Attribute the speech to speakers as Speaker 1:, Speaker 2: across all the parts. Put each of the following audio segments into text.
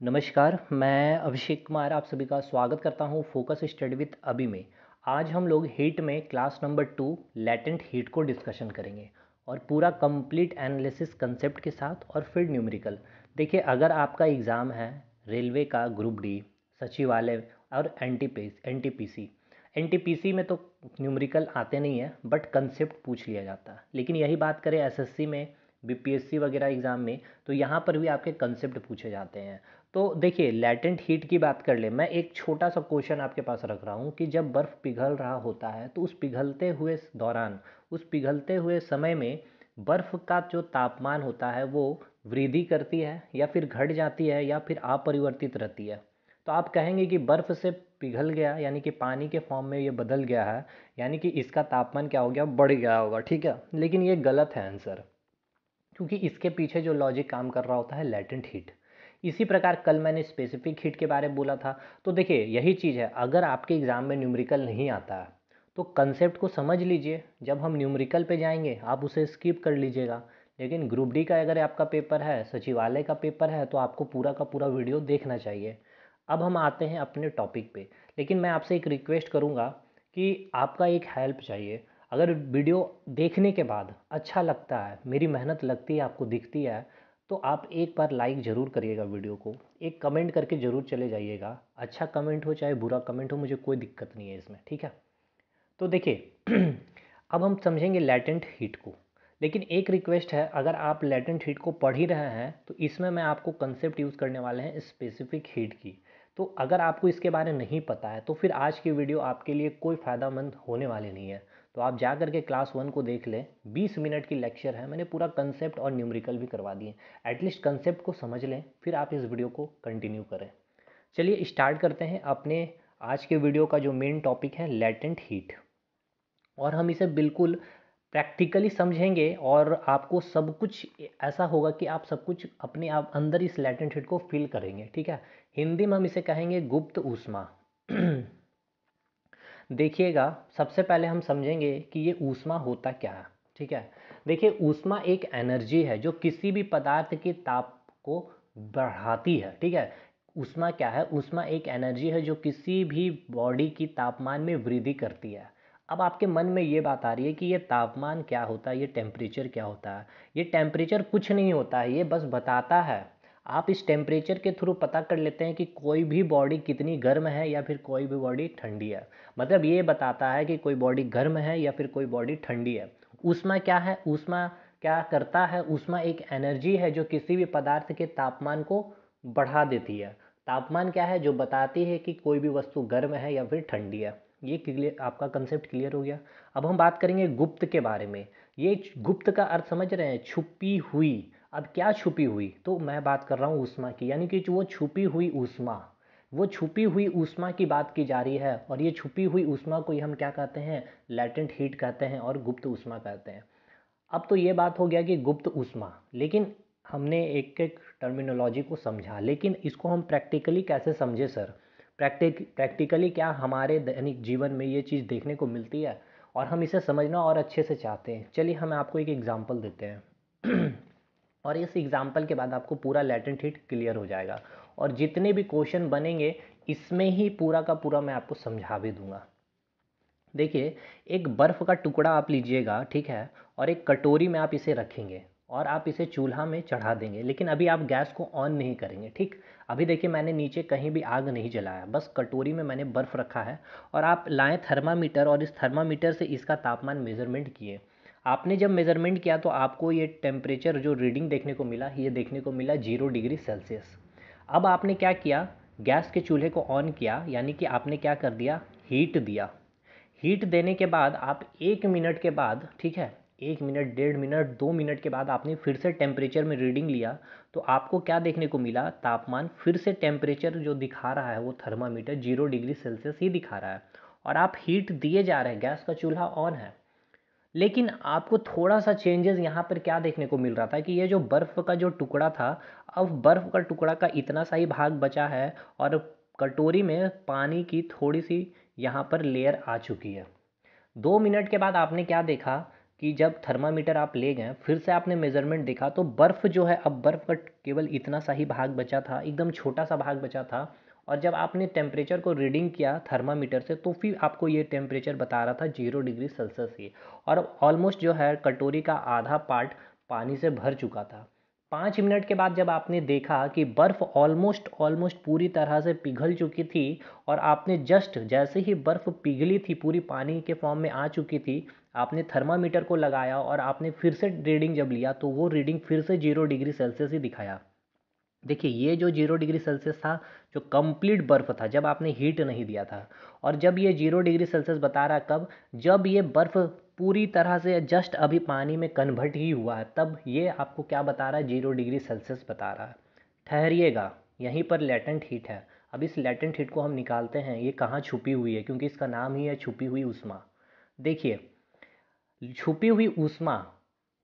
Speaker 1: नमस्कार, मैं अभिषेक कुमार आप सभी का स्वागत करता हूँ फोकस स्टडी विथ अभी में। आज हम लोग हीट में class number two latent heat को डिस्कशन करेंगे और पूरा कंप्लीट एनालिसिस कंसेप्ट के साथ और फिर न्यूमेरिकल देखिए, अगर आपका एग्ज़ाम है रेलवे का ग्रुप डी सचिवालय और एन टी एन में तो न्यूमेरिकल आते नहीं है बट कंसेप्ट पूछ लिया जाता है। लेकिन यही बात करें एस एस सी में बीपीएससी वगैरह एग्ज़ाम में तो यहाँ पर भी आपके कंसेप्ट पूछे जाते हैं। तो देखिए लैटेंट हीट की बात कर ले, मैं एक छोटा सा क्वेश्चन आपके पास रख रहा हूँ कि जब बर्फ़ पिघल रहा होता है तो उस पिघलते हुए दौरान, उस पिघलते हुए समय में बर्फ़ का जो तापमान होता है, वो वृद्धि करती है या फिर घट जाती है या फिर अपरिवर्तित रहती है। तो आप कहेंगे कि बर्फ़ से पिघल गया, यानी कि पानी के फॉर्म में ये बदल गया है, यानी कि इसका तापमान क्या हो गया? बढ़ गया होगा, ठीक है? लेकिन ये गलत है आंसर क्योंकि इसके पीछे जो लॉजिक काम कर रहा होता है लेटेंट हीट इसी प्रकार कल मैंने स्पेसिफिक हीट के बारे में बोला था। तो देखिए, यही चीज़ है, अगर आपके एग्ज़ाम में न्यूमरिकल नहीं आता है तो कंसेप्ट को समझ लीजिए। जब हम न्यूमरिकल पे जाएँगे, आप उसे स्किप कर लीजिएगा। लेकिन ग्रुप डी का अगर आपका पेपर है, सचिवालय का पेपर है तो आपको पूरा का पूरा वीडियो देखना चाहिए। अब हम आते हैं अपने टॉपिक पे। लेकिन मैं आपसे एक रिक्वेस्ट करूँगा कि आपका एक हेल्प चाहिए। अगर वीडियो देखने के बाद अच्छा लगता है, मेरी मेहनत लगती है, आपको दिखती है तो आप एक बार लाइक ज़रूर करिएगा वीडियो को। एक कमेंट करके ज़रूर चले जाइएगा। अच्छा कमेंट हो चाहे बुरा कमेंट हो, मुझे कोई दिक्कत नहीं है इसमें, ठीक है? तो देखिए, अब हम समझेंगे लेटेंट हीट को। लेकिन एक रिक्वेस्ट है, अगर आप लेटेंट हीट को पढ़ ही रहे हैं तो इसमें मैं आपको कंसेप्ट यूज़ करने वाले हैं स्पेसिफिक हीट की। तो अगर आपको इसके बारे में नहीं पता है तो फिर आज की वीडियो आपके लिए कोई फ़ायदा होने वाली नहीं है। तो आप जा करके क्लास वन को देख लें 20 मिनट की लेक्चर है, मैंने पूरा कंसेप्ट और न्यूमरिकल भी करवा दिए। एटलीस्ट कंसेप्ट को समझ लें, फिर आप इस वीडियो को कंटिन्यू करें। चलिए स्टार्ट करते हैं अपने आज के वीडियो का जो मेन टॉपिक है लेटेंट हीट और हम इसे बिल्कुल प्रैक्टिकली समझेंगे और आपको सब कुछ ऐसा होगा कि आप सब कुछ अपने आप अंदर इस लेटेंट हीट को फील करेंगे, ठीक है? हिंदी में हम इसे कहेंगे गुप्त ऊष्मा। देखिएगा, सबसे पहले हम समझेंगे कि ये ऊष्मा होता क्या है, ठीक है? देखिए, ऊष्मा एक एनर्जी है जो किसी भी पदार्थ के ताप को बढ़ाती है, ठीक है? ऊष्मा क्या है? ऊष्मा एक एनर्जी है जो किसी भी बॉडी की तापमान में वृद्धि करती है। अब आपके मन में ये बात आ रही है कि ये तापमान क्या होता है? ये टेम्परेचर क्या होता है? ये टेम्परेचर कुछ नहीं होता है, ये बस बताता है। आप इस टेम्परेचर के थ्रू पता कर लेते हैं कि कोई भी बॉडी कितनी गर्म है या फिर कोई भी बॉडी ठंडी है। मतलब ये बताता है कि कोई बॉडी गर्म है या फिर कोई बॉडी ठंडी है। ऊष्मा क्या है? ऊष्मा क्या करता है? ऊष्मा एक एनर्जी है जो किसी भी पदार्थ के तापमान को बढ़ा देती है। तापमान क्या है? जो बताती है कि कोई भी वस्तु गर्म है या फिर ठंडी है। ये क्लियर आपका कंसेप्ट क्लियर हो गया। अब हम बात करेंगे गुप्त के बारे में। ये गुप्त का अर्थ समझ रहे हैं, छुपी हुई। अब क्या छुपी हुई? तो मैं बात कर रहा हूँ ऊष्मा की। यानी कि वो छुपी हुई ऊष्मा वो छुपी हुई ऊष्मा की बात की जा रही है और ये छुपी हुई ऊष्मा को हम क्या कहते हैं? लैटेंट हीट कहते हैं और गुप्त ऊष्मा कहते हैं। अब तो ये बात हो गया कि गुप्त ऊष्मा लेकिन हमने एक एक टर्मिनोलॉजी को समझा। लेकिन इसको हम प्रैक्टिकली कैसे समझे सर प्रैक्टिक प्रैक्टिकली क्या हमारे दैनिक जीवन में ये चीज़ देखने को मिलती है? और हम इसे समझना और अच्छे से चाहते हैं। चलिए हम आपको एक एग्ज़ाम्पल देते हैं। और इस एग्ज़ाम्पल के बाद आपको पूरा लेटेंट हिट क्लियर हो जाएगा। और जितने भी क्वेश्चन बनेंगे, इसमें ही पूरा का पूरा मैं आपको समझा भी दूँगा। देखिए, एक बर्फ़ का टुकड़ा आप लीजिएगा, ठीक है? और एक कटोरी में आप इसे रखेंगे और आप इसे चूल्हा में चढ़ा देंगे। लेकिन अभी आप गैस को ऑन नहीं करेंगे, ठीक? अभी देखिए, मैंने नीचे कहीं भी आग नहीं जलाया। बस कटोरी में मैंने बर्फ़ रखा है और आप लाएँ थर्मामीटर और इस थर्मामीटर से इसका तापमान मेज़रमेंट किए। आपने जब मेज़रमेंट किया तो आपको ये टेम्परेचर जो रीडिंग देखने को मिला, ये देखने को मिला ज़ीरो डिग्री सेल्सियस अब आपने क्या किया? गैस के चूल्हे को ऑन किया, यानी कि आपने क्या कर दिया? हीट दिया. हीट देने के बाद आप एक मिनट के बाद, ठीक है, एक मिनट डेढ़ मिनट दो मिनट के बाद आपने फिर से टेम्परेचर में रीडिंग लिया तो आपको क्या देखने को मिला? तापमान फिर से टेम्परेचर जो दिखा रहा है, वो थर्मामीटर ज़ीरो डिग्री सेल्सियस ही दिखा रहा है. और आप हीट दिए जा रहे हैं गैस का चूल्हा ऑन है. लेकिन आपको थोड़ा सा चेंजेस यहाँ पर क्या देखने को मिल रहा था कि ये जो बर्फ़ का जो टुकड़ा था, अब बर्फ़ का टुकड़ा का इतना सा ही भाग बचा है और कटोरी में पानी की थोड़ी सी यहाँ पर लेयर आ चुकी है। दो मिनट के बाद आपने क्या देखा कि जब थर्मामीटर आप ले गए, फिर से आपने मेज़रमेंट देखा तो बर्फ़ जो है, अब बर्फ़ का केवल इतना सा ही भाग बचा था, एकदम छोटा सा भाग बचा था और जब आपने टेम्परेचर को रीडिंग किया थर्मामीटर से तो फिर आपको ये टेम्परेचर बता रहा था ज़ीरो डिग्री सेल्सियस ही और ऑलमोस्ट जो है, कटोरी का आधा पार्ट पानी से भर चुका था। पाँच मिनट के बाद जब आपने देखा कि बर्फ़ ऑलमोस्ट ऑलमोस्ट पूरी तरह से पिघल चुकी थी, और आपने जस्ट जैसे ही बर्फ़ पिघली थी, पूरी पानी के फॉर्म में आ चुकी थी, आपने थर्मामीटर को लगाया और आपने फिर से रीडिंग जब लिया तो वो रीडिंग फिर से ज़ीरो डिग्री सेल्सियस ही दिखाया। देखिए, ये जो ज़ीरो डिग्री सेल्सियस था जो कंप्लीट बर्फ़ था, जब आपने हीट नहीं दिया था। और जब ये ज़ीरो डिग्री सेल्सियस बता रहा कब, जब ये बर्फ़ पूरी तरह से जस्ट अभी पानी में कन्वर्ट ही हुआ है तब ये आपको क्या बता रहा है? ज़ीरो डिग्री सेल्सियस बता रहा है। ठहरिएगा, यहीं पर लेटेंट हीट है। अब इस लेटेंट हीट को हम निकालते हैं, ये कहाँ छुपी हुई है? क्योंकि इसका नाम ही है छुपी हुई उष्मा देखिए, छुपी हुई ऊष्मा,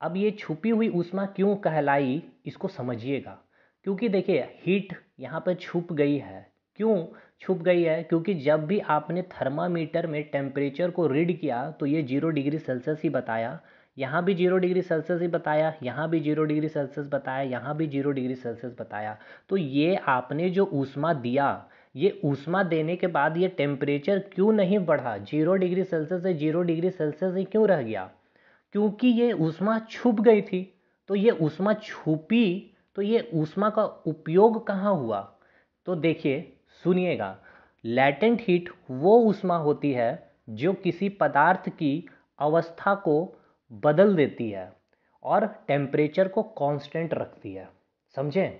Speaker 1: अब ये छुपी हुई ऊष्मा क्यों कहलाई, इसको समझिएगा। क्योंकि देखिए हीट यहाँ पर छुप गई है। क्यों छुप गई है? क्योंकि जब भी आपने थर्मामीटर में टेम्परेचर को रीड किया तो ये ज़ीरो डिग्री सेल्सियस ही बताया। यहाँ भी ज़ीरो डिग्री सेल्सियस ही बताया, यहाँ भी ज़ीरो डिग्री सेल्सियस बताया, यहाँ भी ज़ीरो डिग्री सेल्सियस बताया। तो ये आपने जो ऊष्मा दिया, ये ऊष्मा देने के बाद ये टेम्परेचर क्यों नहीं बढ़ा? ज़ीरो डिग्री सेल्सियस से ज़ीरो डिग्री सेल्सियस ही क्यों रह गया? क्योंकि ये ऊष्मा छुप गई थी। तो ये ऊष्मा छुपी तो ये ऊष्मा का उपयोग कहाँ हुआ? तो देखिए, सुनिएगा। लैटेंट हीट वो ऊष्मा होती है जो किसी पदार्थ की अवस्था को बदल देती है और टेम्परेचर को कांस्टेंट रखती है। समझें?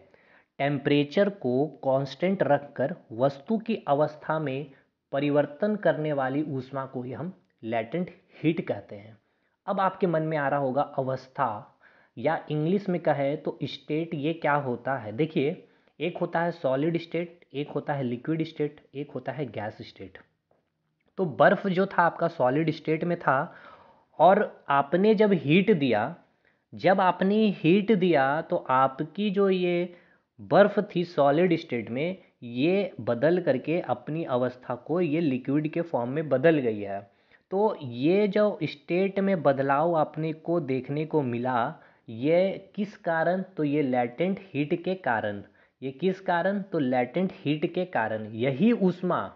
Speaker 1: टेम्परेचर को कांस्टेंट रखकर वस्तु की अवस्था में परिवर्तन करने वाली ऊष्मा को ही हम लैटेंट हीट कहते हैं। अब आपके मन में आ रहा होगा अवस्था। या इंग्लिश में कहे तो स्टेट ये क्या होता है? देखिए, एक होता है सॉलिड स्टेट, एक होता है लिक्विड स्टेट, एक होता है गैस स्टेट। तो बर्फ़ जो था आपका सॉलिड स्टेट में था और आपने जब हीट दिया, जब आपने हीट दिया तो आपकी जो ये बर्फ़ थी सॉलिड स्टेट में, ये बदल करके अपनी अवस्था को ये लिक्विड के फॉर्म में बदल गई है। तो ये जो स्टेट में बदलाव आपने को देखने को मिला ये किस कारण? तो ये लैटेंट हीट के कारण। ये किस कारण? तो लेटेंट हीट के कारण। यही ऊष्मा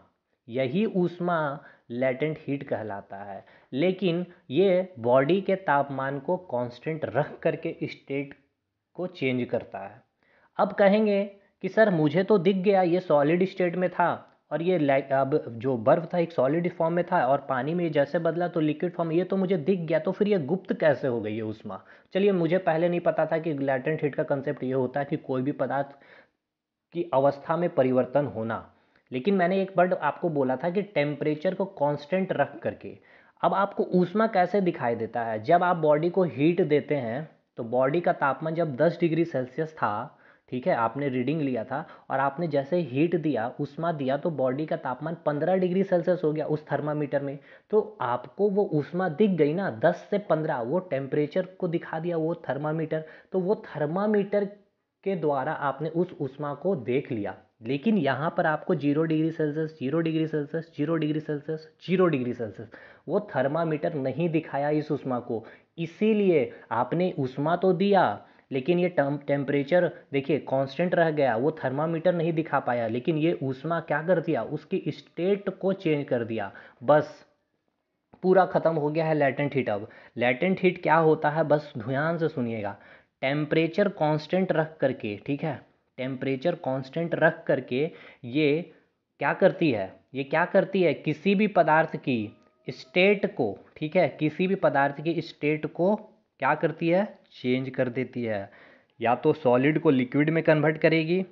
Speaker 1: यही ऊष्मा लेटेंट हीट कहलाता है। लेकिन ये बॉडी के तापमान को कांस्टेंट रख करके स्टेट को चेंज करता है। अब कहेंगे कि, सर, मुझे तो दिख गया, ये सॉलिड स्टेट में था। और ये अब जो बर्फ़ था, एक सॉलिड फॉर्म में था और पानी में जैसे बदला तो लिक्विड फॉर्म ये तो मुझे दिख गया तो फिर ये गुप्त कैसे हो गई है उष्मा? चलिए, मुझे पहले नहीं पता था कि लैटेंट हीट का कंसेप्ट ये होता है कि कोई भी पदार्थ की अवस्था में परिवर्तन होना। लेकिन मैंने एक वर्ड आपको बोला था कि टेम्परेचर को कांस्टेंट रख करके। अब आपको ऊष्मा कैसे दिखाई देता है? जब आप बॉडी को हीट देते हैं तो बॉडी का तापमान जब 10 डिग्री सेल्सियस था ठीक है, आपने रीडिंग लिया था और आपने जैसे हीट दिया, उष्मा दिया तो बॉडी का तापमान 15 डिग्री सेल्सियस हो गया उस थर्मामीटर में। तो आपको वो उष्मा दिख गई ना 10 से 15 वो टेम्परेचर को दिखा दिया, वो थर्मामीटर तो वो थर्मामीटर के द्वारा आपने उस उष्मा को देख लिया। लेकिन यहाँ पर आपको zero degree Celsius zero degree Celsius zero degree Celsius zero degree Celsius वो थर्मामीटर नहीं दिखाया इस उष्मा को। इसीलिए आपने उष्मा तो दिया लेकिन ये टेम्परेचर देखिए कांस्टेंट रह गया, वो थर्मामीटर नहीं दिखा पाया, लेकिन ये ऊष्मा क्या कर दिया? उसकी स्टेट को चेंज कर दिया। बस, पूरा ख़त्म हो गया है लेटेंट हीट अब। लेटेंट हीट क्या होता है? बस ध्यान से सुनिएगा। टेम्परेचर कांस्टेंट रख करके, ठीक है? टेम्परेचर कांस्टेंट रख करके ये क्या करती है? ये क्या करती है? किसी भी पदार्थ की स्टेट को, ठीक है? किसी भी पदार्थ की स्टेट को क्या करती है? चेंज कर देती है। या तो सॉलिड को लिक्विड में कन्वर्ट करेगी,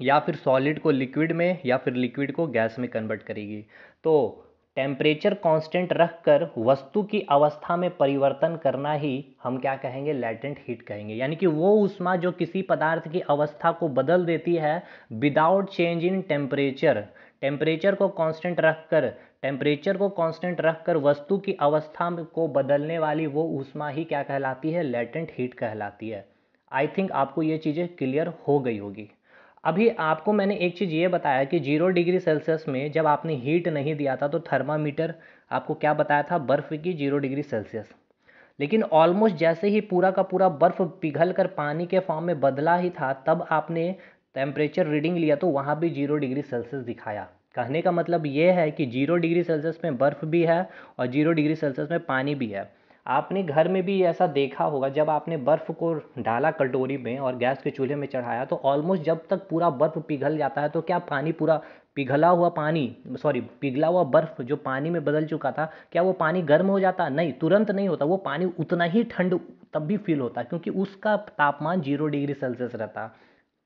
Speaker 1: या फिर सॉलिड को लिक्विड में, या फिर लिक्विड को गैस में कन्वर्ट करेगी। तो टेम्परेचर कांस्टेंट रखकर वस्तु की अवस्था में परिवर्तन करना ही हम क्या कहेंगे? लेटेंट हीट कहेंगे। यानी कि वो उष्मा जो किसी पदार्थ की अवस्था को बदल देती है without change in temperature temperature को कांस्टेंट रखकर टेम्परेचर को कांस्टेंट रखकर वस्तु की अवस्था को बदलने वाली वो उष्मा ही क्या कहलाती है? लेटेंट हीट कहलाती है। आई थिंक आपको ये चीज़ें क्लियर हो गई होगी। अभी आपको मैंने एक चीज़ ये बताया कि ज़ीरो डिग्री सेल्सियस में जब आपने हीट नहीं दिया था तो थर्मामीटर आपको क्या बताया था? बर्फ़ की ज़ीरो डिग्री सेल्सियस लेकिन ऑलमोस्ट जैसे ही पूरा का पूरा बर्फ़ पिघल कर पानी के फॉर्म में बदला ही था, तब आपने टेम्परेचर रीडिंग लिया तो वहाँ भी ज़ीरो डिग्री सेल्सियस दिखाया। कहने का मतलब ये है कि ज़ीरो डिग्री सेल्सियस में बर्फ़ भी है और ज़ीरो डिग्री सेल्सियस में पानी भी है। आपने घर में भी ऐसा देखा होगा, जब आपने बर्फ़ को डाला कटोरी में और गैस के चूल्हे में चढ़ाया तो ऑलमोस्ट जब तक पूरा बर्फ़ पिघल जाता है तो क्या पानी पूरा पिघला हुआ पानी सॉरी पिघला हुआ बर्फ़ जो पानी में बदल चुका था, क्या वो पानी गर्म हो जाता? नहीं, तुरंत नहीं होता। वो पानी उतना ही ठंड तब भी फील होता, क्योंकि उसका तापमान ज़ीरो डिग्री सेल्सियस रहता।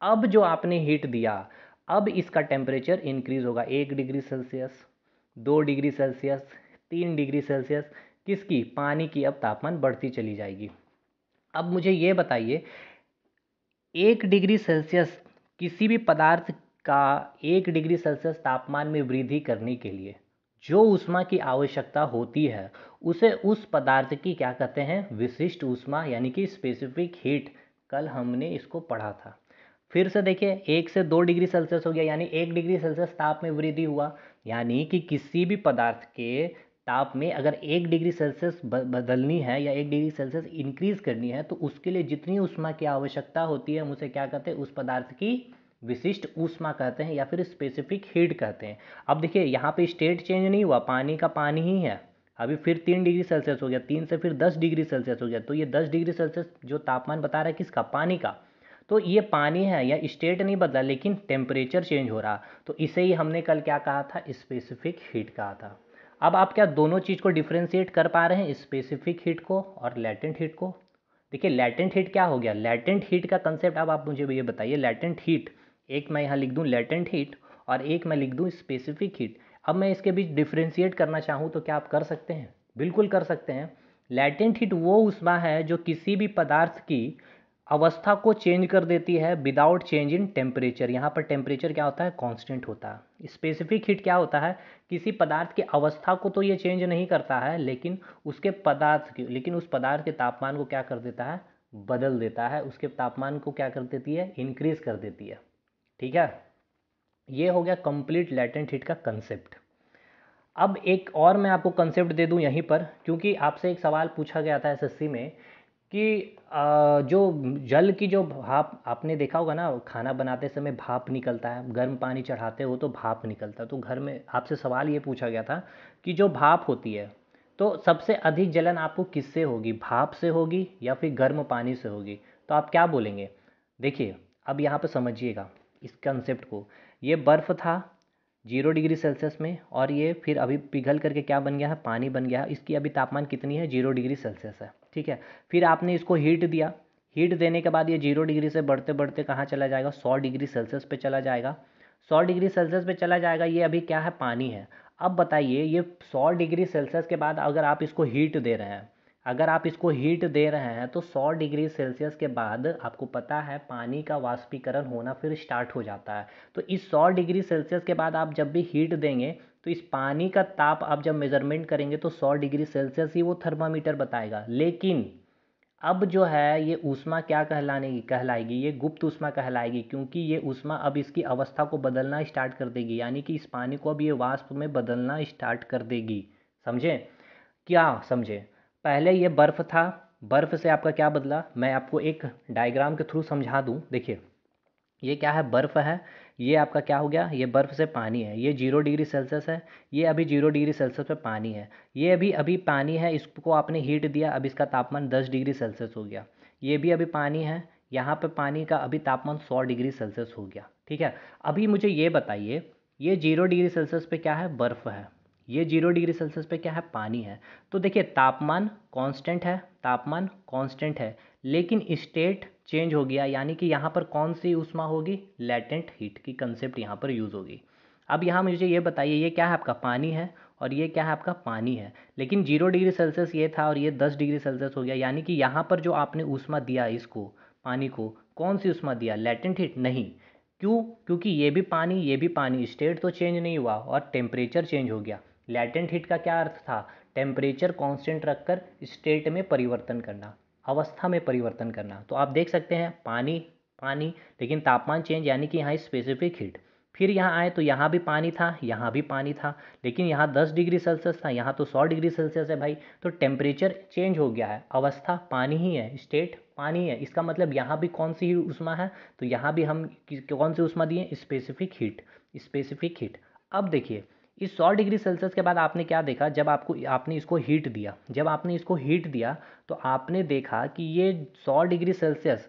Speaker 1: अब जो आपने हीट दिया अब इसका टेम्परेचर इंक्रीज़ होगा एक डिग्री सेल्सियस दो डिग्री सेल्सियस तीन डिग्री सेल्सियस किसकी? पानी की। अब तापमान बढ़ती चली जाएगी। अब मुझे ये बताइए, एक डिग्री सेल्सियस किसी भी पदार्थ का एक डिग्री सेल्सियस तापमान में वृद्धि करने के लिए जो ऊष्मा की आवश्यकता होती है, उसे उस पदार्थ की क्या कहते हैं? विशिष्ट ऊष्मा, यानी कि स्पेसिफिक हीट कल हमने इसको पढ़ा था। फिर से देखिए, एक से दो डिग्री सेल्सियस हो गया, यानी एक डिग्री सेल्सियस ताप में वृद्धि हुआ। यानी कि किसी भी पदार्थ के ताप में अगर एक डिग्री सेल्सियस बदलनी है या एक डिग्री सेल्सियस इंक्रीज करनी है तो उसके लिए जितनी ऊष्मा की आवश्यकता होती है, हम उसे क्या कहते हैं? उस पदार्थ की विशिष्ट ऊष्मा कहते हैं या फिर स्पेसिफिक हीट कहते हैं। अब देखिए, यहाँ पे स्टेट चेंज नहीं हुआ, पानी का पानी ही है। अभी फिर तीन डिग्री सेल्सियस हो गया, तीन से फिर दस डिग्री सेल्सियस हो गया तो ये दस डिग्री सेल्सियस जो तापमान बता रहा है किसका? पानी का। तो ये पानी है, या स्टेट नहीं बदला, लेकिन टेम्परेचर चेंज हो रहा। तो इसे ही हमने कल क्या कहा था? स्पेसिफिक हीट कहा था। अब आप क्या दोनों चीज़ को डिफ्रेंशिएट कर पा रहे हैं? स्पेसिफिक हीट को और लेटेंट हीट को? देखिए लेटेंट हीट क्या हो गया? लेटेंट हीट का कंसेप्ट अब आप मुझे ये बताइए। लेटेंट हीट एक मैं यहाँ लिख दूँ लेटेंट हीट और एक मैं लिख दूँ स्पेसिफिक हीट अब मैं इसके बीच डिफ्रेंशिएट करना चाहूँ तो क्या आप कर सकते हैं? बिल्कुल कर सकते हैं। लेटेंट हीट वो उष्मा है जो किसी भी पदार्थ की अवस्था को चेंज कर देती है विदाउट चेंज इन टेम्परेचर यहाँ पर टेम्परेचर क्या होता है? कांस्टेंट होता है। स्पेसिफिक हीट क्या होता है? किसी पदार्थ की अवस्था को तो ये चेंज नहीं करता है, लेकिन उसके पदार्थ की, लेकिन उस पदार्थ के तापमान को क्या कर देता है? बदल देता है। उसके तापमान को क्या कर देती है? इंक्रीज कर देती है। ठीक है? ये हो गया कंप्लीट लेटेंट हीट का कंसेप्ट अब एक और मैं आपको कंसेप्ट दे दूँ यहीं पर, क्योंकि आपसे एक सवाल पूछा गया था एसएससी में कि जो जल की जो भाप, आपने देखा होगा ना, खाना बनाते समय भाप निकलता है, गर्म पानी चढ़ाते हो तो भाप निकलता है। तो घर में आपसे सवाल ये पूछा गया था कि जो भाप होती है तो सबसे अधिक जलन आपको किससे होगी? भाप से होगी या फिर गर्म पानी से होगी? तो आप क्या बोलेंगे? देखिए, अब यहाँ पर समझिएगा इस कंसेप्ट को। ये बर्फ़ था, ज़ीरो डिग्री सेल्सियस में और ये फिर अभी पिघल करके क्या बन गया है? पानी बन गया है। इसकी अभी तापमान कितनी है? ज़ीरो डिग्री सेल्सियस है। ठीक है? फिर आपने इसको हीट दिया। हीट देने के बाद ये ज़ीरो डिग्री से बढ़ते बढ़ते कहाँ चला जाएगा? सौ डिग्री सेल्सियस पे चला जाएगा। सौ डिग्री सेल्सियस पे चला जाएगा, ये अभी क्या है? पानी है। अब बताइए, ये सौ डिग्री सेल्सियस के बाद अगर आप इसको हीट दे रहे हैं, अगर आप इसको हीट दे रहे हैं तो 100 डिग्री सेल्सियस के बाद आपको पता है पानी का वाष्पीकरण होना फिर स्टार्ट हो जाता है। तो इस 100 डिग्री सेल्सियस के बाद आप जब भी हीट देंगे तो इस पानी का ताप आप जब मेज़रमेंट करेंगे तो 100 डिग्री सेल्सियस ही वो थर्मामीटर बताएगा। लेकिन अब जो है, ये ऊष्मा क्या कहलाने की कहलाएगी? ये गुप्त ऊष्मा कहलाएगी, क्योंकि ये ऊष्मा अब इसकी अवस्था को बदलना स्टार्ट कर देगी। यानी कि इस पानी को अब ये वाष्प में बदलना स्टार्ट कर देगी। समझे? क्या समझे? पहले ये बर्फ़ था। बर्फ़ से आपका क्या बदला? मैं आपको एक डायग्राम के थ्रू समझा दूँ। देखिए, ये क्या है? बर्फ़ है। ये आपका क्या हो गया? ये बर्फ़ से पानी है। ये ज़ीरो डिग्री सेल्सियस है। ये अभी ज़ीरो डिग्री सेल्सियस पे पानी है। ये अभी अभी पानी है, इसको आपने हीट दिया, अब इसका तापमान दस डिग्री सेल्सियस हो गया। ये भी अभी पानी है। यहाँ पे पानी का अभी तापमान सौ डिग्री सेल्सियस हो गया। ठीक है? अभी मुझे ये बताइए, ये ज़ीरो डिग्री सेल्सियस पे क्या है? बर्फ़ है। ये ज़ीरो डिग्री सेल्सियस पे क्या है? पानी है। तो देखिए, तापमान कांस्टेंट है। तापमान कांस्टेंट है। लेकिन स्टेट चेंज हो गया, यानी कि यहाँ पर कौन सी उष्मा होगी? लेटेंट हीट की कंसेप्ट यहाँ पर यूज़ होगी। अब यहाँ मुझे ये बताइए, ये क्या है आपका? पानी है और ये क्या है आपका? पानी है। लेकिन ज़ीरो डिग्री सेल्सियस ये था और ये दस डिग्री सेल्सियस हो गया, यानी कि यहाँ पर जो आपने उष्मा दिया इसको, पानी को, कौन सी उष्मा दिया? लेटेंट हीट नहीं। क्यों? क्योंकि ये भी पानी, ये भी पानी। स्टेट तो चेंज नहीं हुआ और टेम्परेचर चेंज हो गया। लेटेंट हीट का क्या अर्थ था? टेम्परेचर कांस्टेंट रखकर स्टेट में परिवर्तन करना। अवस्था में परिवर्तन करना। तो आप देख सकते हैं, पानी पानी, लेकिन तापमान चेंज यानी कि यहाँ स्पेसिफिक हीट फिर यहाँ आए तो यहाँ भी पानी था, यहाँ भी पानी था, लेकिन यहाँ 10 डिग्री सेल्सियस था, यहाँ तो 100 डिग्री सेल्सियस है भाई। तो टेम्परेचर चेंज हो गया है, अवस्था पानी ही है स्टेट पानी है। इसका मतलब यहाँ भी कौन सी उष्मा है? तो यहाँ भी हम कौन सी उष्मा दिए स्पेसिफिक हीट स्पेसिफिक हीट अब देखिए इस 100 डिग्री सेल्सियस के बाद आपने क्या देखा? जब आपको, आपने इसको हीट दिया। जब आपने इसको हीट दिया तो आपने देखा कि ये 100 डिग्री सेल्सियस,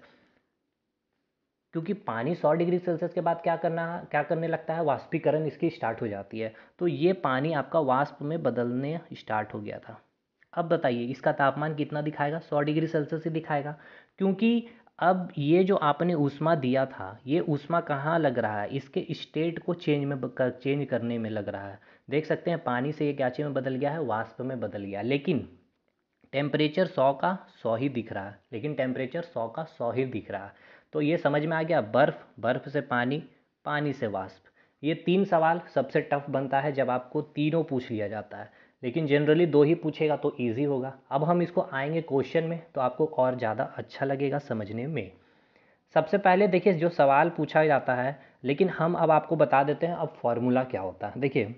Speaker 1: क्योंकि पानी 100 डिग्री सेल्सियस के बाद क्या करना, क्या करने लगता है? वाष्पीकरण इसकी स्टार्ट हो जाती है। तो ये पानी आपका वाष्प में बदलने स्टार्ट हो गया था। अब बताइए, इसका तापमान कितना दिखाएगा? 100 डिग्री सेल्सियस ही दिखाएगा। क्योंकि अब ये जो आपने ऊष्मा दिया था, ये ऊष्मा कहाँ लग रहा है? इसके स्टेट को चेंज में चेंज करने में लग रहा है। देख सकते हैं, पानी से ये क्या चीज़ में बदल गया है? वाष्प में बदल गया। लेकिन टेम्परेचर सौ का सौ ही दिख रहा है। लेकिन टेम्परेचर सौ का सौ ही दिख रहा है। तो ये समझ में आ गया, बर्फ़ बर्फ़ से पानी पानी से वाष्प। ये तीन सवाल सबसे टफ बनता है जब आपको तीनों पूछ लिया जाता है। लेकिन जनरली दो ही पूछेगा तो ईजी होगा। अब हम इसको आएँगे क्वेश्चन में तो आपको और ज़्यादा अच्छा लगेगा समझने में। सबसे पहले देखिए, जो सवाल पूछा जाता है, लेकिन हम अब आपको बता देते हैं, अब फॉर्मूला क्या होता है। देखिए,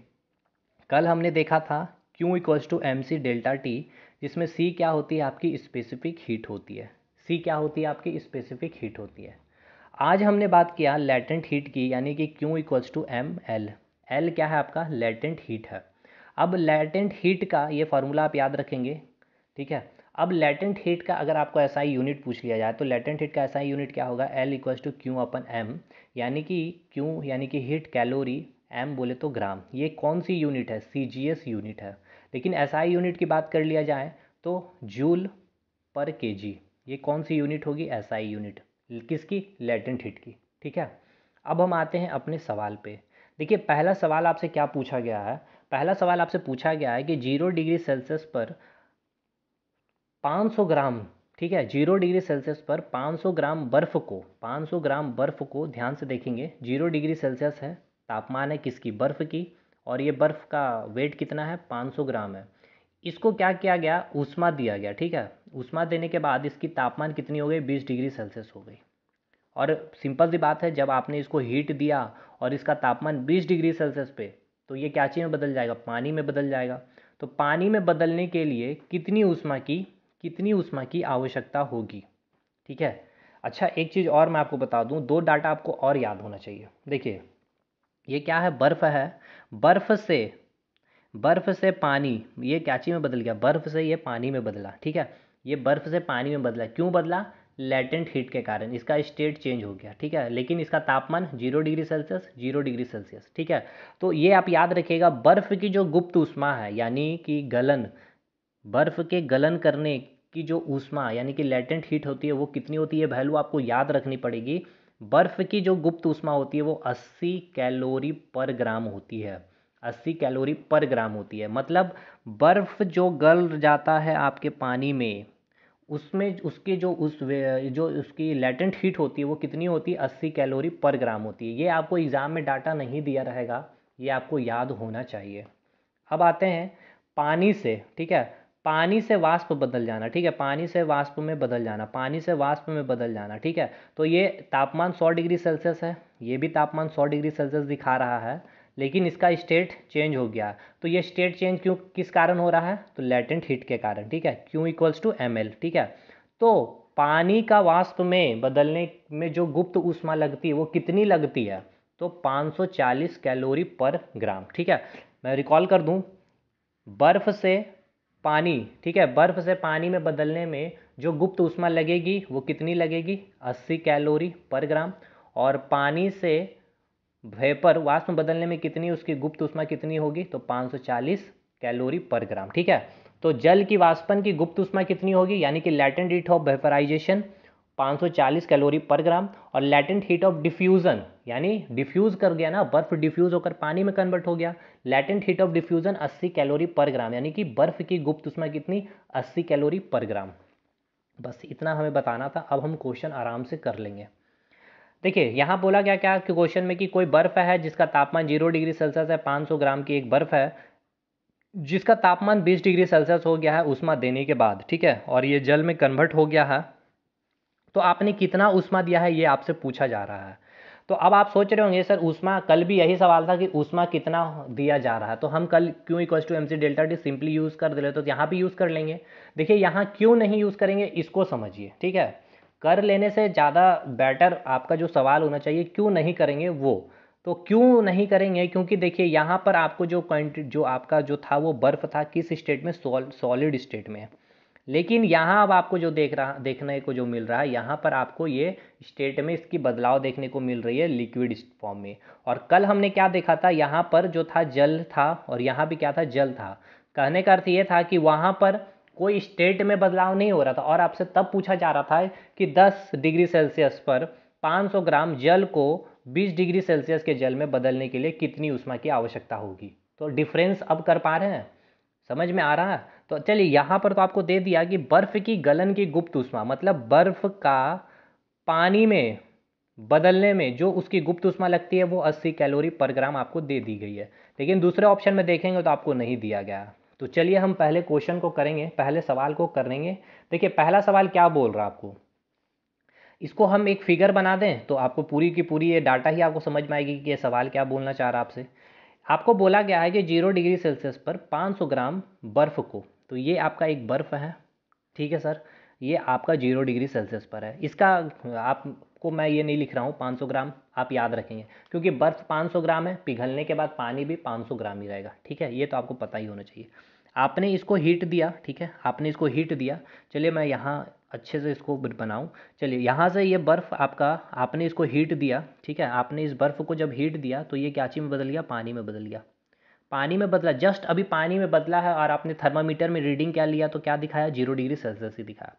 Speaker 1: कल हमने देखा था Q equals to M C delta T जिसमें सी क्या होती है, आपकी स्पेसिफिक हीट होती है। सी क्या होती है, आपकी स्पेसिफिक हीट होती है। आज हमने बात किया लेटेंट हीट की, यानी कि Q equals to M L L क्या है आपका? लेटेंट हीट है। अब लेटेंट हीट का ये फार्मूला आप याद रखेंगे, ठीक है? अब लेटेंट हीट का अगर आपको ऐसा ही यूनिट पूछ लिया जाए तो लेटेंट हीट का ऐसा ही यूनिट क्या होगा? L equals to Q upon M यानी कि क्यू यानी कि हीट कैलोरी एम बोले तो ग्राम। ये कौन सी यूनिट है? सी जी एस यूनिट है। लेकिन एसआई यूनिट की बात कर लिया जाए तो जूल पर के जी ये कौन सी यूनिट होगी? एस आई यूनिट किसकी? लेटेंट हीट की, ठीक है? अब हम आते हैं अपने सवाल पे। देखिए, पहला सवाल आपसे क्या पूछा गया है? पहला सवाल आपसे पूछा गया है कि ज़ीरो डिग्री सेल्सियस पर 500 ग्राम, ठीक है, ज़ीरो डिग्री सेल्सियस पर 500 ग्राम बर्फ़ को 500 ग्राम बर्फ़ को ध्यान से देखेंगे। ज़ीरो डिग्री सेल्सियस है, तापमान है किसकी? बर्फ़ की। और ये बर्फ़ का वेट कितना है? 500 ग्राम है। इसको क्या किया गया? ऊष्मा दिया गया, ठीक है। उष्मा देने के बाद इसकी तापमान कितनी हो गई? बीस डिग्री सेल्सियस हो गई। और सिंपल सी बात है, जब आपने इसको हीट दिया और इसका तापमान बीस डिग्री सेल्सियस पे तो ये क्या चीज़ में बदल जाएगा? पानी में बदल जाएगा। तो पानी में बदलने के लिए कितनी ऊष्मा की, कितनी ऊष्मा की आवश्यकता होगी? ठीक है? अच्छा एक चीज़ और मैं आपको बता दूँ, दो डाटा आपको और याद होना चाहिए। देखिए, ये क्या है? बर्फ़ है। बर्फ़ से बर्फ़ से पानी, ये क्या चीज़ में बदल गया? बर्फ़ से ये पानी में बदला। ठीक है? ये बर्फ़ से पानी में बदला। क्यों बदला? लेटेंट हीट के कारण इसका स्टेट चेंज हो गया, ठीक है? लेकिन इसका तापमान zero degree Celsius zero degree Celsius ठीक है? तो ये आप याद रखिएगा, बर्फ़ की जो गुप्त उष्मा है, यानी कि गलन, बर्फ़ के गलन करने की जो ऊष्मा, यानी कि लेटेंट हीट होती है, वो कितनी होती है वैल्यू आपको याद रखनी पड़ेगी। बर्फ़ की जो गुप्त उष्मा होती है, वो 80 कैलोरी पर ग्राम होती है। अस्सी कैलोरी पर ग्राम होती है। मतलब बर्फ़ जो गल जाता है आपके पानी में उसमें उसके जो उस जो उसकी लेटेंट हीट होती है, वो कितनी होती है? अस्सी कैलोरी पर ग्राम होती है। ये आपको एग्ज़ाम में डाटा नहीं दिया रहेगा। ये आपको याद होना चाहिए। अब आते हैं पानी से, ठीक है? पानी से वाष्प बदल जाना, ठीक है? पानी से वाष्प में बदल जाना, पानी से वाष्प में बदल जाना, ठीक है? तो ये तापमान 100 डिग्री सेल्सियस है। ये भी तापमान 100 डिग्री सेल्सियस दिखा रहा है। लेकिन इसका स्टेट चेंज हो गया। तो ये स्टेट चेंज क्यों, किस कारण हो रहा है? तो लेटेंट हीट के कारण, ठीक है? क्यू इक्वल्स टू एम ठीक है? तो पानी का वाष्प में बदलने में जो गुप्त ऊष्मा लगती है, वो कितनी लगती है? तो 540 कैलोरी पर ग्राम ठीक है? मैं रिकॉल कर दूँ, बर्फ़ से पानी, ठीक है? बर्फ़ से पानी में बदलने में जो गुप्त ऊष्मा लगेगी, वो कितनी लगेगी? 80 कैलोरी पर ग्राम और पानी से वेपर वाष्प में बदलने में कितनी उसकी गुप्त उष्मा कितनी होगी? तो 540 कैलोरी पर ग्राम, ठीक है? तो जल की वाष्पन की गुप्त उष्मा कितनी होगी? यानी कि latent heat of vaporization 540 calorie per gram और लैटेंट हीट ऑफ़ डिफ्यूज़न यानी डिफ्यूज़ कर गया ना, बर्फ़ डिफ्यूज़ होकर पानी में कन्वर्ट हो गया। Latent heat of diffusion 80 calorie per gram, यानी कि बर्फ़ की गुप्त उष्मा कितनी? 80 कैलोरी पर ग्राम। बस इतना हमें बताना था, अब हम क्वेश्चन आराम से कर लेंगे। देखिए, यहाँ बोला गया क्या क्वेश्चन में कि कोई बर्फ़ है जिसका तापमान ज़ीरो डिग्री सेल्सियस है 500 ग्राम की एक बर्फ़ है, जिसका तापमान 20 डिग्री सेल्सियस हो गया है उष्मा देने के बाद, ठीक है? और ये जल में कन्वर्ट हो गया है। तो आपने कितना उष्मा दिया है ये आपसे पूछा जा रहा है। तो अब आप सोच रहे होंगे, सर ऊष्मा कल भी यही सवाल था कि उष्मा कितना दिया जा रहा है तो हम कल Q equal to M C delta D simply use कर दे रहे तो यहाँ भी यूज़ कर लेंगे। देखिए, यहाँ क्यों नहीं यूज़ करेंगे, इसको समझिए, ठीक है? कर लेने से ज़्यादा बेटर आपका जो सवाल होना चाहिए, क्यों नहीं करेंगे वो? तो क्यों नहीं करेंगे? क्योंकि देखिए, यहाँ पर आपको जो जो आपका जो था वो बर्फ़ था, किस स्टेट में? सॉलिड स्टेट में। लेकिन यहाँ अब आपको जो देख रहा, देखने को जो मिल रहा है, यहाँ पर आपको ये स्टेट में इसकी बदलाव देखने को मिल रही है लिक्विड फॉर्म में। और कल हमने क्या देखा था? यहाँ पर जो था, जल था, और यहाँ भी क्या था? जल था। कहने का अर्थ ये था कि वहाँ पर कोई स्टेट में बदलाव नहीं हो रहा था। और आपसे तब पूछा जा रहा था कि 10 डिग्री सेल्सियस पर 500 ग्राम जल को 20 डिग्री सेल्सियस के जल में बदलने के लिए कितनी उष्मा की आवश्यकता होगी? तो डिफरेंस अब कर पा रहे हैं। समझ में आ रहा है? तो चलिए, यहाँ पर तो आपको दे दिया कि बर्फ़ की गलन की गुप्त उष्मा मतलब बर्फ़ का पानी में बदलने में जो उसकी गुप्त उष्मा लगती है, वो 80 कैलोरी पर ग्राम आपको दे दी गई है। लेकिन दूसरे ऑप्शन में देखेंगे तो आपको नहीं दिया गया। तो चलिए हम पहले क्वेश्चन को करेंगे, पहले सवाल को करेंगे देखिए, पहला सवाल क्या बोल रहा है आपको? इसको हम एक फिगर बना दें तो आपको पूरी की पूरी ये डाटा ही आपको समझ में आएगी कि ये सवाल क्या बोलना चाह रहा आपसे। आपको बोला गया है कि ज़ीरो डिग्री सेल्सियस पर 500 ग्राम बर्फ़ को तो ये आपका एक बर्फ़ है। ठीक है सर ये आपका ज़ीरो डिग्री सेल्सियस पर है। इसका आपको मैं ये नहीं लिख रहा हूँ 500 ग्राम आप याद रखेंगे। क्योंकि बर्फ़ 500 ग्राम है, पिघलने के बाद पानी भी 500 ग्राम ही रहेगा, ठीक है? ये तो आपको पता ही होना चाहिए। आपने इसको हीट दिया, ठीक है? आपने इसको हीट दिया। चलिए मैं यहाँ अच्छे से इसको बनाऊँ। चलिए, यहाँ से ये बर्फ़ आपका, आपने इसको हीट दिया, ठीक है? आपने इस बर्फ़ को जब हीट दिया तो ये क्या चीज़ में बदल गया? पानी में बदल गया। पानी में बदला, जस्ट अभी पानी में बदला है और आपने थर्मामीटर में रीडिंग क्या लिया तो क्या दिखाया? ज़ीरो डिग्री सेल्सियस ही दिखाया।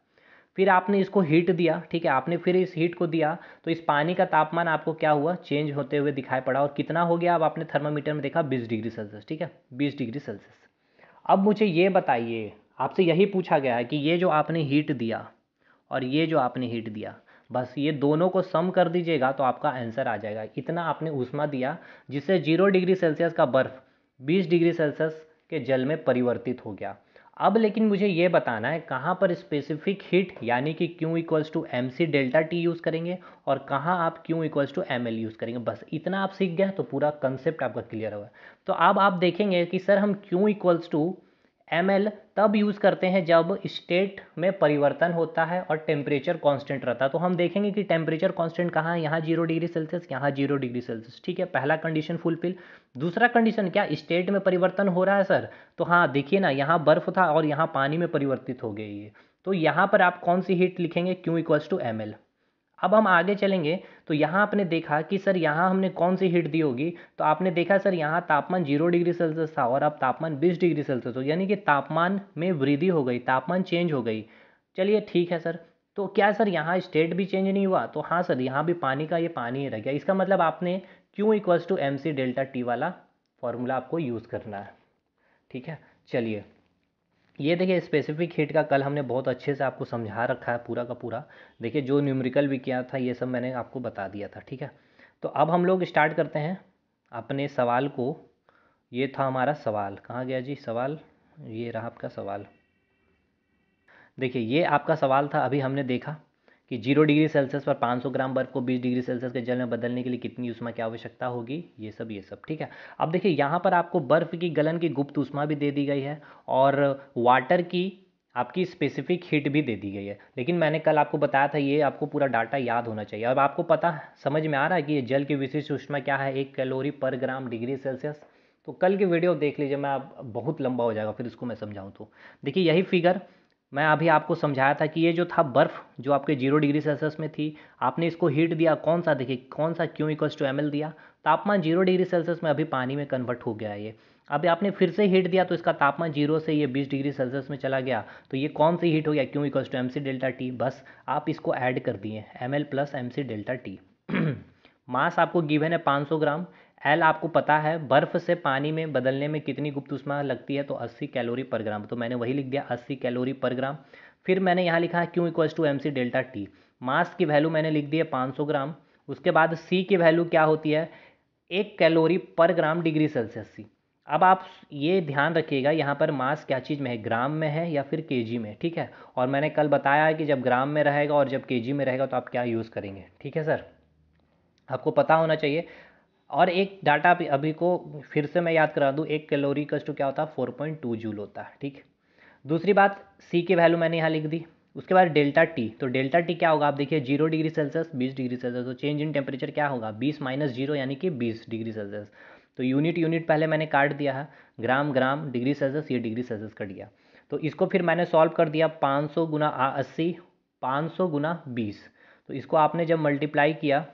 Speaker 1: फिर आपने इसको हीट दिया, ठीक है? आपने फिर इस हीट को दिया तो इस पानी का तापमान आपको क्या हुआ? चेंज होते हुए दिखाई पड़ा और कितना हो गया? अब आपने थर्मामीटर में देखा बीस डिग्री सेल्सियस ठीक है? बीस डिग्री सेल्सियस अब मुझे ये बताइए, आपसे यही पूछा गया है कि ये जो आपने हीट दिया और ये जो आपने हीट दिया, बस ये दोनों को सम कर दीजिएगा तो आपका आंसर आ जाएगा। इतना आपने ऊष्मा दिया, जिससे ज़ीरो डिग्री सेल्सियस का बर्फ़ बीस डिग्री सेल्सियस के जल में परिवर्तित हो गया। अब लेकिन मुझे ये बताना है, कहाँ पर स्पेसिफिक हिट यानी कि Q equals to M C delta T use करेंगे और कहाँ आप Q equals to M L use करेंगे। बस इतना आप सीख गए तो पूरा कंसेप्ट आपका क्लियर होगा। तो अब आप देखेंगे कि सर हम Q equals to M L तब यूज़ करते हैं जब स्टेट में परिवर्तन होता है और टेम्परेचर कांस्टेंट रहता है। तो हम देखेंगे कि टेम्परेचर कांस्टेंट कहाँ है? यहाँ ज़ीरो डिग्री सेल्सियस यहाँ ज़ीरो डिग्री सेल्सियस ठीक है? पहला कंडीशन फुलफिल दूसरा कंडीशन क्या स्टेट में परिवर्तन हो रहा है सर तो हाँ देखिए ना, यहाँ बर्फ़ था और यहाँ पानी में परिवर्तित हो गई है तो यहाँ पर आप कौन सी हीट लिखेंगे? क्यू इक्वल्स टू एम अब हम आगे चलेंगे। तो यहाँ आपने देखा कि सर यहाँ हमने कौन सी हीट दी होगी? तो आपने देखा सर यहाँ तापमान ज़ीरो डिग्री सेल्सियस था और अब तापमान बीस डिग्री सेल्सियस हो, यानी कि तापमान में वृद्धि हो गई, तापमान चेंज हो गई। चलिए ठीक है सर। तो क्या सर यहाँ स्टेट भी चेंज नहीं हुआ? तो हाँ सर, यहाँ भी पानी का ये पानी ही रह गया। इसका मतलब आपने Q equals to M C delta T वाला फॉर्मूला आपको यूज़ करना है। ठीक है? चलिए। ये देखिए स्पेसिफिक हीट का कल हमने बहुत अच्छे से आपको समझा रखा है पूरा का पूरा। देखिए, जो न्यूमेरिकल भी किया था, ये सब मैंने आपको बता दिया था, ठीक है? तो अब हम लोग स्टार्ट करते हैं अपने सवाल को। ये था हमारा सवाल। कहाँ गया जी सवाल? ये रहा आपका सवाल। देखिए, ये आपका सवाल था, अभी हमने देखा। कि ज़ीरो डिग्री सेल्सियस पर 500 ग्राम बर्फ़ को 20 डिग्री सेल्सियस के जल में बदलने के लिए कितनी उष्मा की आवश्यकता होगी? ये सब ये सब, ठीक है? अब देखिए, यहाँ पर आपको बर्फ़ की गलन की गुप्त उष्मा भी दे दी गई है और वाटर की आपकी स्पेसिफिक हीट भी दे दी गई है। लेकिन मैंने कल आपको बताया था, ये आपको पूरा डाटा याद होना चाहिए। अब आपको पता समझ में आ रहा है कि ये जल की विशिष्ट उष्मा क्या है? एक कैलोरी पर ग्राम डिग्री सेल्सियस। तो कल की वीडियो देख लीजिए, मैं बहुत लंबा हो जाएगा, फिर इसको मैं समझाऊँ तो। देखिए, यही फिगर मैं अभी आपको समझाया था कि ये जो था बर्फ़, जो आपके ज़ीरो डिग्री सेल्सियस में थी, आपने इसको हीट दिया, कौन सा देखिए, कौन सा क्यों इक्वल्स टू एमएल दिया? तापमान ज़ीरो डिग्री सेल्सियस में अभी पानी में कन्वर्ट हो गया ये। अभी आपने फिर से हीट दिया तो इसका तापमान ज़ीरो से ये बीस डिग्री सेल्सियस में चला गया तो ये कौन सी हीट हो गया? Q equals to M C delta T बस आप इसको ऐड कर दिए M L plus M C delta T mass आपको गिवन है 500 ग्राम एल, आपको पता है, बर्फ़ से पानी में बदलने में कितनी गुप्त उष्मा लगती है? तो 80 कैलोरी पर ग्राम। तो मैंने वही लिख दिया 80 कैलोरी पर ग्राम। फिर मैंने यहाँ लिखा है Q equals to M C delta T mass की वैल्यू मैंने लिख दी है पाँच सौ ग्राम। उसके बाद सी की वैल्यू क्या होती है? एक कैलोरी पर ग्राम डिग्री सेल्सियस सी अब आप ये ध्यान रखिएगा, यहाँ पर मास क्या चीज़ में है? ग्राम में है या फिर केजी में, ठीक है? और मैंने कल बताया है कि जब ग्राम में रहेगा और जब केजी में रहेगा तो आप क्या यूज़ करेंगे, ठीक है, सर? आपको पता होना चाहिए और एक डाटा अभी अभी को फिर से मैं याद करा दूँ, एक कैलोरी कस टू क्या होता है? फोर पॉइंट टू जूल होता है, ठीक? दूसरी बात सी की वैल्यू मैंने यहाँ लिख दी। उसके बाद डेल्टा टी तो डेल्टा टी क्या होगा? आप देखिए ज़ीरो डिग्री सेल्सियस बीस डिग्री सेल्सियस तो चेंज इन टेम्परेचर क्या होगा? बीस माइनस ज़ीरो यानी कि बीस डिग्री सेल्सियस तो यूनिट यूनिट पहले मैंने काट दिया है, ग्राम ग्राम डिग्री सेल्सियस ये डिग्री सेल्सियस कट गया। तो इसको फिर मैंने सॉल्व कर दिया पाँच सौ गुना अस्सी, पाँच सौ गुना बीस। तो इसको आपने जब मल्टीप्लाई किया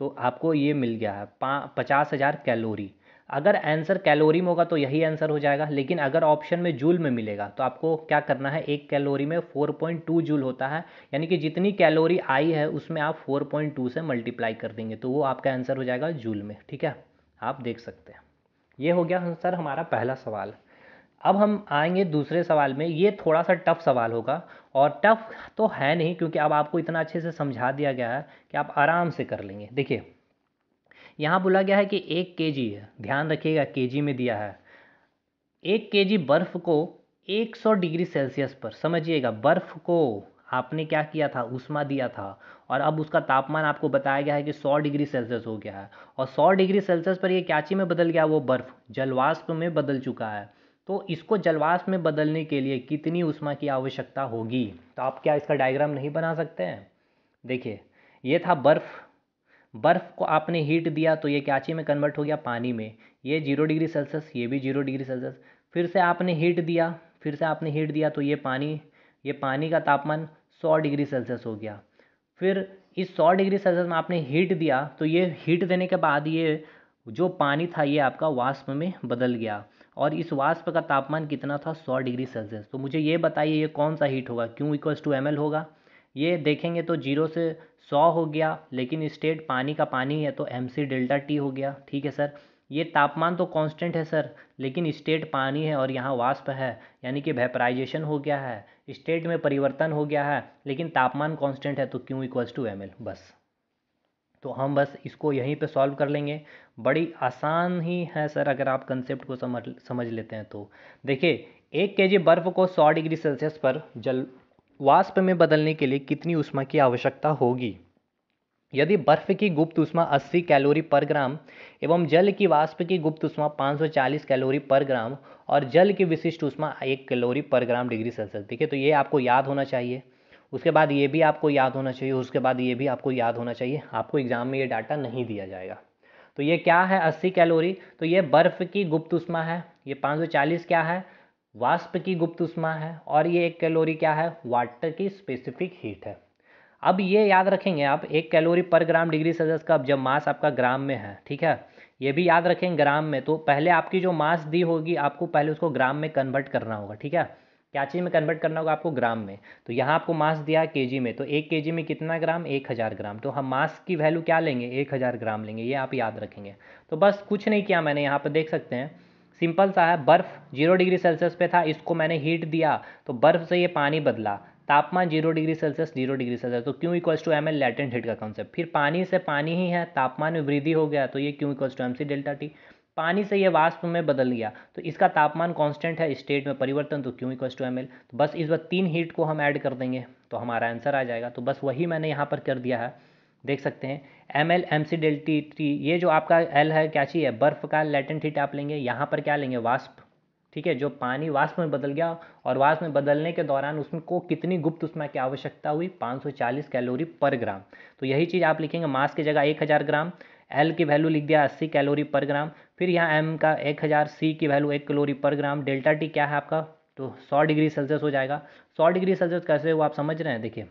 Speaker 1: तो आपको ये मिल गया है पचास हज़ार कैलोरी। अगर आंसर कैलोरी में होगा तो यही आंसर हो जाएगा, लेकिन अगर ऑप्शन में जूल में मिलेगा तो आपको क्या करना है, एक कैलोरी में 4.2 जूल होता है, यानी कि जितनी कैलोरी आई है, उसमें आप 4.2 से मल्टीप्लाई कर देंगे तो वो आपका आंसर हो जाएगा जूल में, ठीक है? आप देख सकते हैं। ये हो गया सर हमारा पहला सवाल। अब हम आएँगे दूसरे सवाल में, ये थोड़ा सा टफ सवाल होगा और टफ तो है नहीं, क्योंकि अब आपको इतना अच्छे से समझा दिया गया है कि आप आराम से कर लेंगे। देखिए, यहाँ बोला गया है कि एक के जी है ध्यान रखिएगा के जी में दिया है। एक के जी बर्फ़ को 100 डिग्री सेल्सियस पर, समझिएगा, बर्फ़ को आपने क्या किया था? उष्मा दिया था। और अब उसका तापमान आपको बताया गया है कि 100 डिग्री सेल्सियस हो गया है। और 100 डिग्री सेल्सियस पर ये क्या चीज़ में बदल गया, वो बर्फ़, जलवाष्प में बदल चुका है। तो इसको जलवाष्प में बदलने के लिए कितनी उष्मा की आवश्यकता होगी? तो आप क्या इसका डायग्राम नहीं बना सकते हैं? देखिए, ये था बर्फ़। बर्फ़ को आपने हीट दिया तो ये क्याची में कन्वर्ट हो गया पानी में। ये ज़ीरो डिग्री सेल्सियस ये भी ज़ीरो डिग्री सेल्सियस फिर से आपने हीट दिया, फिर से आपने हीट दिया तो ये पानी ये पानी का तापमान सौ डिग्री सेल्सियस हो गया। फिर इस सौ डिग्री सेल्सियस में आपने हीट दिया तो ये हीट देने के बाद ये जो पानी था ये आपका वाष्प में बदल गया। और इस वाष्प का तापमान कितना था? सौ डिग्री सेल्सियस। तो मुझे ये बताइए, ये कौन सा हीट होगा? क्यों इक्वल्स टू एमएल होगा। ये देखेंगे तो ज़ीरो से सौ हो गया, लेकिन स्टेट पानी का पानी है तो एम सी डेल्टा टी हो गया। ठीक है सर? ये तापमान तो कांस्टेंट है सर, लेकिन स्टेट पानी है और यहाँ वाष्प है, यानी कि वेपराइजेशन हो गया है। स्टेट में परिवर्तन हो गया है, लेकिन तापमान कांस्टेंट है तो क्यों इक्वल्स टू एम बस। तो हम बस इसको यहीं पे सॉल्व कर लेंगे। बड़ी आसान ही है सर अगर आप कंसेप्ट को समझ समझ लेते हैं तो। देखिए, एक के जी बर्फ़ को सौ डिग्री सेल्सियस पर जल, वाष्प में बदलने के लिए कितनी ऊष्मा की आवश्यकता होगी? यदि बर्फ़ की गुप्त ऊष्मा 80 कैलोरी पर ग्राम एवं जल की वाष्प की गुप्त ऊष्मा 540 कैलोरी पर ग्राम और जल की विशिष्ट ऊष्मा एक कैलोरी पर ग्राम डिग्री सेल्सियस देखिए तो ये आपको याद होना चाहिए। उसके बाद ये भी आपको याद होना चाहिए, उसके बाद ये भी आपको याद होना चाहिए, आपको एग्ज़ाम में ये डाटा नहीं दिया जाएगा। तो ये क्या है 80 कैलोरी तो ये बर्फ़ की गुप्त उष्मा है, ये 540 क्या है? वाष्प की गुप्त उष्मा है और ये एक कैलोरी क्या है? वाटर की स्पेसिफिक हीट है। अब ये याद रखेंगे आप, एक कैलोरी पर ग्राम डिग्री सेल्सियस का, अब जब मास आपका ग्राम में है, ठीक है? ये भी याद रखें ग्राम में तो पहले आपकी जो मास दी होगी, आपको पहले उसको ग्राम में कन्वर्ट करना होगा, ठीक है? क्या चीज़ में कन्वर्ट करना होगा आपको ग्राम में? तो यहाँ आपको मास दिया है के में तो एक के में कितना ग्राम? एक हज़ार ग्राम। तो हम मास की वैल्यू क्या लेंगे? एक हज़ार ग्राम लेंगे, ये आप याद रखेंगे। तो बस कुछ नहीं किया मैंने, यहाँ पर देख सकते हैं। सिंपल सा है, बर्फ़ ज़ीरो डिग्री सेल्सियस पे था, इसको मैंने हीट दिया तो बर्फ़ से ये पानी बदला। तापमान zero degree Celsius, zero degree Celsius तो Q equals to M L latent heat का कॉन्सेप्ट फिर पानी से पानी ही है, तापमान में वृद्धि हो गया तो ये Q equals to M C delta T पानी से ये वाष्प में बदल गया। तो इसका तापमान कांस्टेंट है स्टेट में परिवर्तन तो Q equals to M L तो बस इस बार तीन हीट को हम ऐड कर देंगे तो हमारा आंसर आ जाएगा। तो बस वही मैंने यहाँ पर कर दिया है। देख सकते हैं M L M C del T ये जो आपका एल है, क्या चाहिए बर्फ़ का लेटेंट हीट आप लेंगे, यहाँ पर क्या लेंगे? वाष्प। ठीक है, जो पानी वाष्प में बदल गया और वाष्प में बदलने के दौरान उसमें को कितनी गुप्त उसमें की आवश्यकता हुई? 540 कैलोरी पर ग्राम तो यही चीज़ आप लिखेंगे मास की जगह 1000 ग्राम एल की वैल्यू लिख दिया 80 कैलोरी पर ग्राम फिर यहाँ एम का 1000 सी की वैल्यू एक कैलोरी पर ग्राम डेल्टा टी क्या है आपका? तो 100 डिग्री सेल्सियस हो जाएगा। 100 डिग्री सेल्सियस कैसे वो आप समझ रहे हैं? देखिए,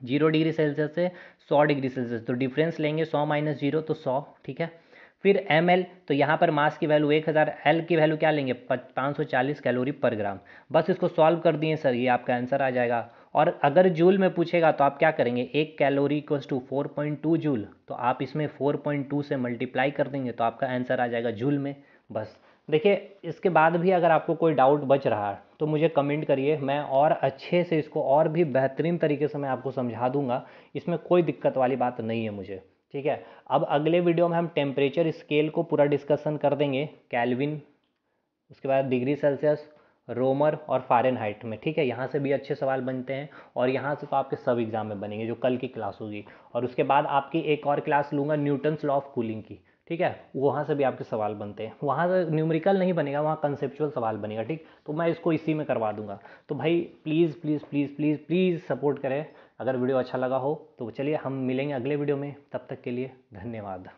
Speaker 1: ज़ीरो डिग्री सेल्सियस से सौ डिग्री सेल्सियस तो डिफरेंस लेंगे सौ माइनस ज़ीरो तो सौ, ठीक है? फिर एम एल तो यहाँ पर मास की वैल्यू एक हज़ार एल की वैल्यू क्या लेंगे? पाँच सौ चालीस कैलोरी पर ग्राम बस इसको सॉल्व कर दिए, सर, ये आपका आंसर आ जाएगा। और अगर जूल में पूछेगा तो आप क्या करेंगे? एक calorie equals to four point two joule. तो आप इसमें फोर पॉइंट टू से मल्टीप्लाई कर देंगे तो आपका आंसर आ जाएगा जूल में। बस। देखिए, इसके बाद भी अगर आपको कोई डाउट बच रहा है तो मुझे कमेंट करिए। मैं और अच्छे से इसको और भी बेहतरीन तरीके से मैं आपको समझा दूँगा। इसमें कोई दिक्कत वाली बात नहीं है मुझे। ठीक है? अब अगले वीडियो में हम टेम्परेचर स्केल को पूरा डिस्कशन कर देंगे। कैलविन, उसके बाद डिग्री सेल्सियस रोमर और फारेनहाइट में, ठीक है? यहाँ से भी अच्छे सवाल बनते हैं और यहाँ से तो आपके सब एग्ज़ाम में बनेंगे, जो कल की क्लास होगी। और उसके बाद आपकी एक और क्लास लूँगा, न्यूटन्स लॉ ऑफ़ कूलिंग की, ठीक है? वहाँ से भी आपके सवाल बनते हैं। वहाँ से न्यूमेरिकल नहीं बनेगा, वहाँ कंसेप्चुअल सवाल बनेगा, ठीक? तो मैं इसको इसी में करवा दूँगा। तो भाई, please please please please please support करें। अगर वीडियो अच्छा लगा हो तो चलिए हम मिलेंगे अगले वीडियो में। तब तक के लिए धन्यवाद।